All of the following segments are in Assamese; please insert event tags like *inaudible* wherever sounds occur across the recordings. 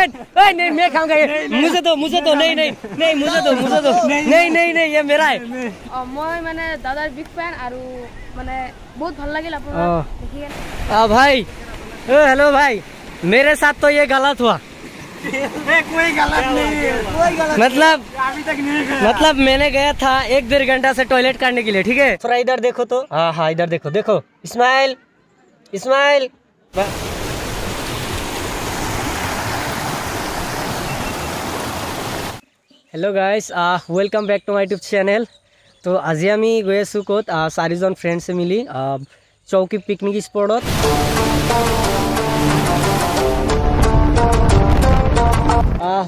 नहीं नहीं नहीं मैं खाऊँगा ये। मुझे तो मुझे तो नहीं नहीं नहीं मुझे तो मुझे तो नहीं नहीं। नहीं ये मेरा है। मैं मैंने दादा बिग फ़ैन और मैंने बहुत भल लगे आ भाई हेलो भाई। मेरे साथ तो ये गलत हुआ। कोई गलत नहीं। कोई गलत मतलब अभी तक नहीं मतलब मैंने गया था एक डेढ़ घंटा से टॉयलेट करने के लिए ठीक है? थोड़ा इधर देखो तो। हाँ हाँ इधर देखो देखो। Smile smile hello' guys welcome back to my YouTube channel তো আজি আমি গৈ আছোঁ ক'ত চাৰিজন ফ্ৰেণ্ডছে মিলি চৌকী পিকনিক স্পটত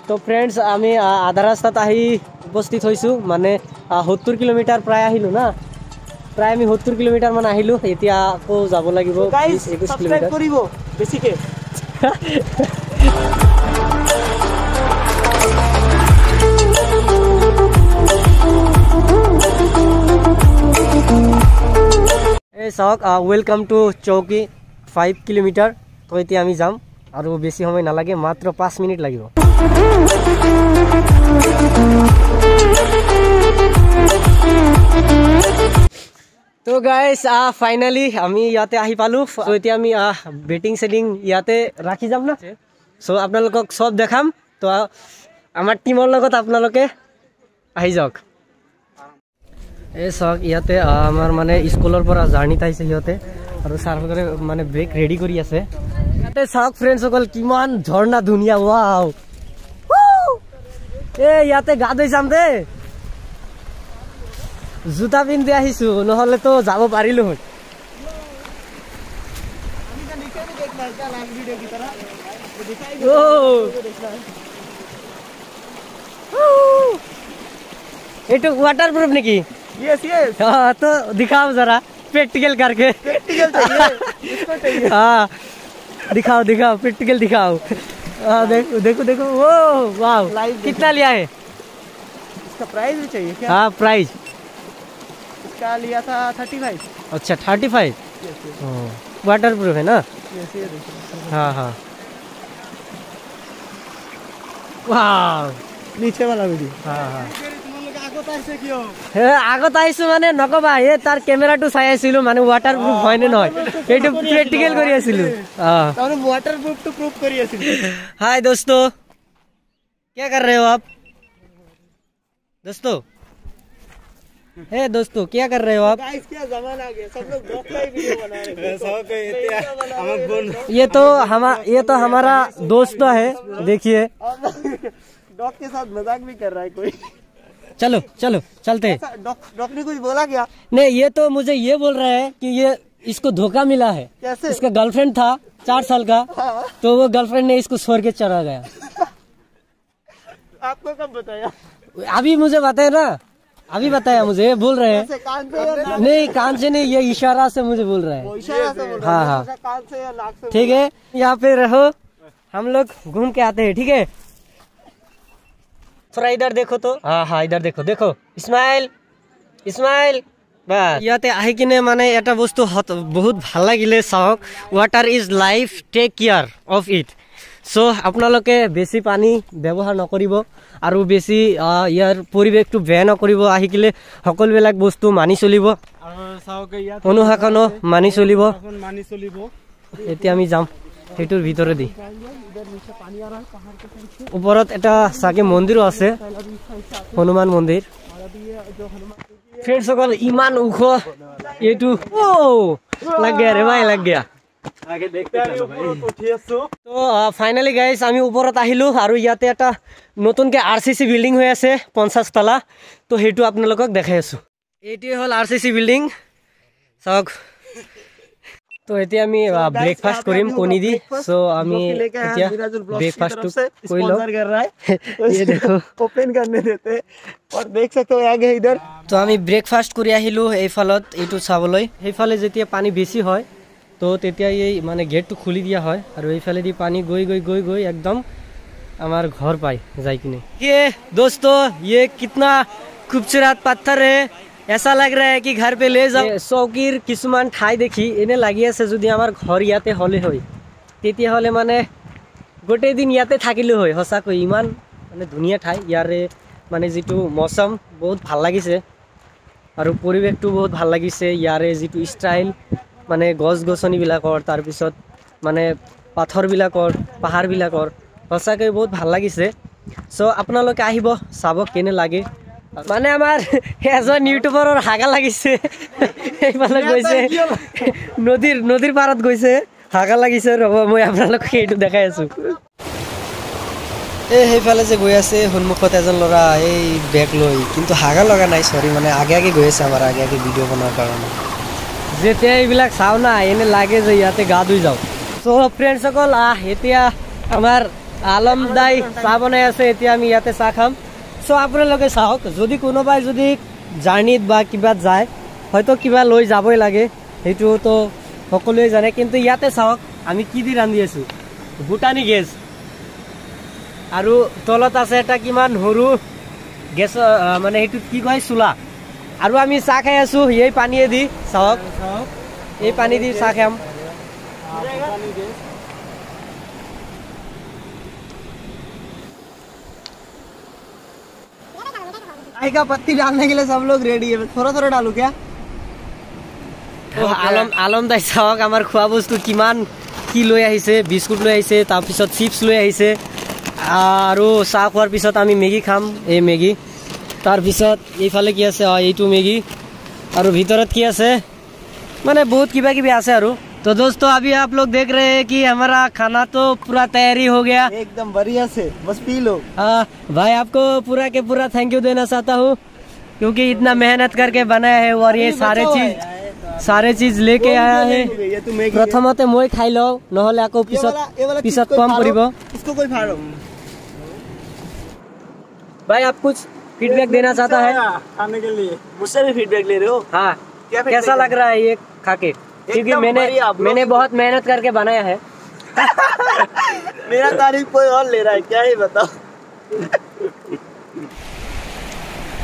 তো ফ্ৰেণ্ডছ আমি আধা ৰাস্তাত আহি উপস্থিত হৈছোঁ। মানে ah, সত্তৰ কিলোমিটাৰ প্ৰায় আহিলোঁ না। প্ৰায় আমি সত্তৰ কিলোমিটাৰমান আহিলোঁ। এতিয়া আকৌ যাব লাগিব একৈছ কিলোমিটাৰ। *laughs* চাওক welcome to Chowki five kilometre তো এতিয়া আমি যাম আৰু বেছি সময় নালাগে মাত্ৰ পাঁচ মিনিট লাগিব। তো গাইজ ফাইনেলি আমি ইয়াতে আহি পালোঁ। এতিয়া আমি বেটিং চেটিং ইয়াতে ৰাখি যাম না। চ' আপোনালোকক চব দেখাম। তো আহ, আমাৰ টীমৰ লগত আপোনালোকে আহি যাওক। এই চাওক ইয়াতে আমাৰ মানে স্কুলৰ পৰা জাৰ্ণিত আহিছে সিহঁতে আৰু ছাৰসকলে মানে ব্ৰেক ৰেডি কৰি আছে। ইয়াতে চাওক ফ্ৰেণ্ডসকল কিমান ঝৰ্ণা ধুনীয়া ৱাও এ ইয়াতে গা ধুই যাম দে। জোতা পিন্ধি আহিছো নহ'লেতো যাব পাৰিলো হয়। এইটো ৱাটাৰ প্ৰুফ নেকি? यस यस हाँ तो दिखाओ जरा प्रैक्टिकल करके। प्रैक्टिकल चाहिए। हाँ दिखाओ दिखाओ प्रैक्टिकल दिखाओ। हाँ देखो देखो देखो वो वाह कितना लिया है? इसका प्राइस भी चाहिए क्या? हाँ प्राइस इसका लिया था थर्टी फाइव अच्छा थर्टी फाइव वाटर प्रूफ है ना? हाँ हाँ। वाह नीचे वाला वीडियो हाँ हाँ। আগত আহিছে কিয় হে আগত আহিছো মানে নকবা এই তাৰ কেমেৰাটো চাই আছিলো মানে ৱাটাৰ প্ৰুফ হয় নে নহয় এইটো প্ৰেক্টিকেল কৰি আছিলো অঁ তাৰমানে ৱাটাৰ প্ৰুফটো প্ৰুফ কৰি আছিল हाय दोस्तों क्या कर रहे हो आप दोस्तों हे दोस्तों क्या कर रहे हो आप गाइस क्या जमाना आ गया सब लोग डॉग का ही वीडियो बना रहे हैं सब कोई इतना हमक बोल ये तो हम ये तो हमारा दोस्त है देखिए डॉग के साथ मजाक भी कर रहा है कोई चलो चलो चलते डॉग ने कुछ बोला क्या? नहीं ये तो मुझे ये बोल रहा है कि ये इसको धोखा मिला है। कैसे? इसका गर्लफ्रेंड था चार साल का हाँ, तो वो गर्लफ्रेंड ने इसको छोड़ के चला गया। *laughs* आपको कब बताया? अभी मुझे बताया ना अभी बताया मुझे ये बोल रहे हैं। कान से नहीं कान से नहीं ये इशारा से मुझे बोल रहा है। हाँ, हाँ। ठीक है? यहाँ पे रहो हम लोग घूम के आते हैं ठीक है? थोड़ा इधर देखो तो हाँ हाँ इधर देखो देखो ইসমাইল ইসমাইল বাস ইয়াতে আহি কিনে মানে এটা বস্তু হত- বহুত ভাল লাগিলে চাওক water is life take care of it so' আপোনালোকে বেছি পানী ব্যৱহাৰ নকৰিব আৰু বেছি আহ, ইয়াৰ পৰিৱেশটো বেয়া নকৰিব আহি কিনে সকলোবিলাক বস্তু মানি চলিব আৰু চাওক ইয়াত অনুশাসনো মানি চলিব অকণ মানি চলিব এতিয়া আমি যাম সেইটোৰ ভিতৰেদি ওপৰত এটা চাগে মন্দিৰো আছে হনুমান মন্দিৰ ফ্ৰেণ্ডসকল ইমান ওখ এইটো ভাই লাগ ফাইনেলি গাইজ আমি ওপৰত আহিলোঁ আৰু ইয়াতে এটা নতুনকৈ আৰ চি চি বিল্ডিং হৈ আছে পঞ্চাছ তলা। তো সেইটো আপোনালোকক দেখাই আছোঁ। এইটোৱে হ'ল আৰ চি চি বিল্ডিং চাওক তো এতিয়া আমি ব্ৰেকফাষ্ট কৰিম কণী দি। চ' আমি এতিয়া ব্ৰেকফাষ্টটো কৰি লওঁ *laughs* তো আমি ব্ৰেকফাষ্ট কৰি আহিলোঁ এইফালত এইটো চাবলৈ। সেইফালে যেতিয়া পানী বেছি হয় তো তেতিয়া এই মানে গেটটো খুলি দিয়া হয় আৰু এইফালেদি পানী গৈ গৈ গৈ গৈ একদম আমাৰ ঘৰ পায় যাই কিনে। ইয়ে দোস্ত ইয়ে কিতনা খুবচুৰাত পাথৰ হে ऐसा लग रहा है कि घर पे ले जाओ चौकिर किसान ठाई देखी इन्हें लगे जो घर इते हले तीया हमें मानने गोटे दिन इते थकिल सचाक इन मैं धुनिया ठाई यारे मानने जी मौसम बहुत भल लगे और परवेश बहुत भल लगे यारे जी स्टाइल मानने गस गसनीबर तार पद मानने पाथरबी पहाड़बी सचाक बहुत भल लगे सो आपन लगे सब कने लगे মানে আমাৰ এজন ইউটিউবাৰৰ হাগা লাগিছে। এইফালে গৈছে। নদীৰ নদীৰ পাৰত গৈছে। হাগা লাগিছে ৰ'ব মই আপোনালোকক সেইটো দেখাই আছোঁ। এই সেইফালে যে গৈ আছে সন্মুখত এজন ল'ৰা এই বেগ লৈ। কিন্তু হাগা লগা নাই চৰি মানে আগে আগে গৈ আছে আমাৰ আগে আগে ভিডিঅ' বনোৱাৰ কাৰণে। যেতিয়া এইবিলাক চাওঁ না এনে লাগে যে ইয়াতে গা ধুই যাওঁ। চ' ফ্ৰেণ্ডসকল আহ এতিয়া আমাৰ আলম দাই চাহ বনাই আছে এতিয়া আমি ইয়াতে চাহ খাম। চ' আপোনালোকে চাওক যদি কোনোবাই যদি জাৰ্ণিত বা কিবাত যায় হয়তো কিবা লৈ যাবই লাগে। সেইটোতো সকলোৱে জানে কিন্তু ইয়াতে চাওক আমি কি দি ৰান্ধি আছোঁ? ভূটানী গেছ। আৰু তলত আছে এটা কিমান সৰু গেছৰ মানে সেইটোত কি কয় চোলা। আৰু আমি চাহ খাই আছোঁ এই পানীয়ে দি চাওক। এই পানী দি চাহ খাম। चाय का पत्ती डालने के लिए सब लोग रेडी है थोड़ा थोड़ा डालू क्या তো আলম আলম দাই চাওক আমাৰ খোৱা বস্তু কিমান কি লৈ আহিছে বিস্কুট লৈ আহিছে তাৰপিছত চিপছ লৈ আহিছে আৰু চাহ খোৱাৰ পিছত আমি মেগী খাম এই মেগী তাৰপিছত এইফালে কি আছে অঁ এইটো মেগী আৰু ভিতৰত কি আছে মানে বহুত কিবা কিবি আছে আৰু तो दोस्तों अभी आप लोग देख रहे हैं कि हमारा खाना तो पूरा तैयारी हो गया एकदम बढ़िया से बस पी लो हाँ भाई आपको पूरा के पूरा थैंक यू देना चाहता हूँ क्योंकि इतना मेहनत करके बनाया है और ये सारे चीज सारे चीज लेके आया है ये तू मैगी প্ৰথমতে মই খাই লওঁ নহ'লে আকৌ ये পিছত वाला ये वाला পিছত चीज कोई কম फाड़ो, পৰিব इसको कोई फाड़ो भाई आप कुछ फीडबैक देना चाहता है खाने के लिए मुझसे भी फीडबैक ले रहे हो हाँ क्या feedback कैसा लग रहा है ये खा के क्योंकि मैंने मैंने बहुत मेहनत करके बनाया है मेरा तारीफ़ कोई और ले रहा है क्या ही बताओ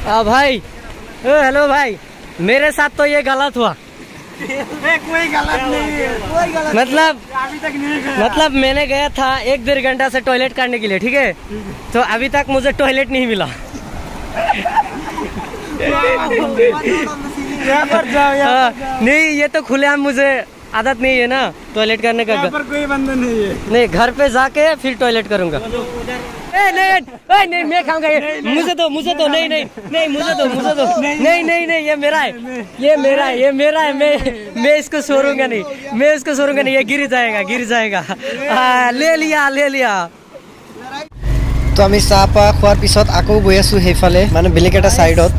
हाँ भाई ओ हेलो भाई मेरे साथ तो ये गलत हुआ कोई गलत नहीं है कोई गलत मतलब अभी तक नहीं गया मतलब मैंने गया था एक डेढ़ घंटा से टॉयलेट करने के लिए ठीक है तो अभी तक मुझे टॉयलेट नहीं मिला हाँ, नहीं ये तो खुलेआम मुझे आदत नहीं है ना टॉयलेट करने का। पर कोई बंधन नहीं है। नहीं घर पे जाके फिर टॉयलेट करूँगा। ए, नहीं ए, नहीं मैं खाऊँगा ये। मुझे तो मुझे तो नहीं नहीं नहीं मुझे तो मुझे तो। नहीं नहीं। नहीं ये मेरा है। ये मेरा है ये मेरा है। मैं मैं इसको छोड़ूँगा नहीं मैं इसको छोड़ूँगा नहीं। ये गिर जाएगा गिर जाएगा। ले लिया ले लिया। তো আমি চাহ পা খোৱাৰ পিছত আকৌ গৈ আছো সেইফালে মানে বেলেগ এটা চাইডত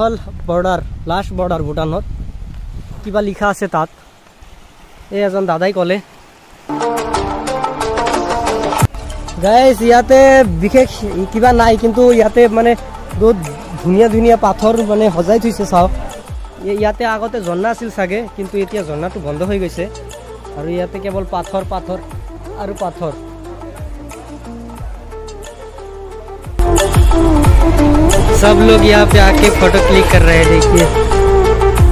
হ'ল বৰ্ডাৰ লাষ্ট বৰ্ডাৰ ভূটানত। কিবা লিখা আছে তাত। এই এজন দাদাই ক'লে। গাইজ ইয়াতে বিশেষ কিবা নাই কিন্তু ইয়াতে মানে বহুত ধুনীয়া ধুনীয়া পাথৰ মানে সজাই থৈছে চাওক ই- ইয়াতে আগতে ঝৰ্ণা আছিল চাগে কিন্তু এতিয়া ঝৰ্ণাটো বন্ধ হৈ গৈছে আৰু ইয়াতে কেৱল পাথৰ পাথৰ আৰু পাথৰ सब लोग यहाँ पे आके फोटो क्लिक कर रहे हैं देखिए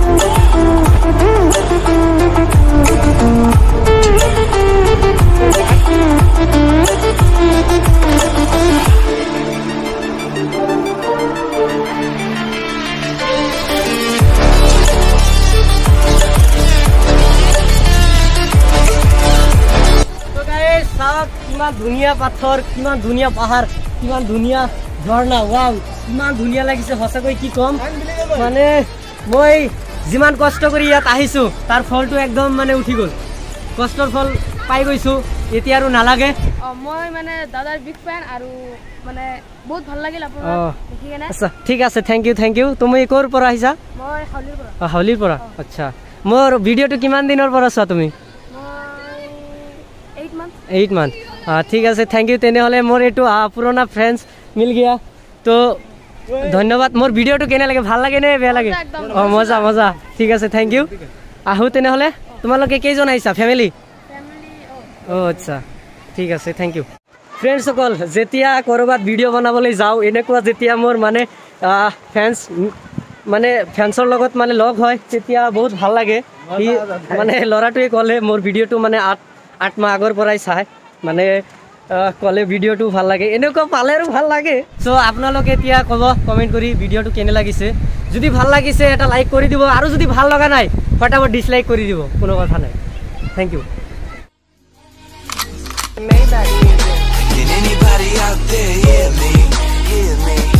ধুনীয়া পাথৰ কিমান ধুনীয়া পাহাৰ কিমান ধুনীয়া ঝৰ্ণা ৱাও ইমান ধুনীয়া লাগিছে সঁচাকৈ কি ক'ম? মানে মই যিমান কষ্ট কৰি ইয়াত আহিছোঁ তাৰ ফলটো একদম মানে উঠি গ'ল। কষ্টৰ ফল পাই গৈছোঁ এতিয়া আৰু নালাগে। মই মানে দাদাৰ বিগ ফেন আৰু মানে বহুত ভাল লাগিল আচ্ছা ঠিক আছে থেংক ইউ থেংক ইউ তুমি ক'ৰ পৰা আহিছা? মই হাউলিৰ পৰা। আচ্ছা মোৰ ভিডিঅ'টো কিমান দিনৰ পৰা চোৱা তুমি? এইট মান্থ ঠিক আছে থেংক ইউ তেনেহ'লে মোৰ এইটো পুৰণা ফ্ৰেণ্ডছ মিল গিয়া। তো ধন্যবাদ। মোৰ ভিডিঅ'টো কেনে লাগে? ভাল লাগে নে বেয়া লাগে। অঁ মজা মজা। ঠিক আছে থেংক ইউ আহোঁ তেনেহ'লে। তোমালোকে কেইজন আহিছা? ফেমিলি ফেমিলি অঁ আচ্ছা। ঠিক আছে থেংক ইউ ফ্ৰেণ্ডসকল যেতিয়া ক'ৰবাত ভিডিঅ' বনাবলৈ যাওঁ এনেকুৱা যেতিয়া মোৰ মানে ফেন্স মানে ফেন্সৰ লগত মানে লগ হয় তেতিয়া বহুত ভাল লাগে। সি মানে ল'ৰাটোৱে ক'লে মোৰ ভিডিঅ'টো মানে আঠ আঠ মাহ আগৰ পৰাই চাই। মানে ক'লে ভিডিঅ'টো ভাল লাগে। এনেকুৱা পালে আৰু ভাল লাগে। চ' আপোনালোকে এতিয়া ক'ব কমেণ্ট কৰি ভিডিঅ'টো কেনে লাগিছে। যদি ভাল লাগিছে এটা লাইক কৰি দিব। আৰু যদি ভাল লগা নাই ফটাফট ডিছলাইক কৰি দিব। কোনো কথা নাই। Thank you Can anybody out there hear me?